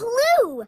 clue.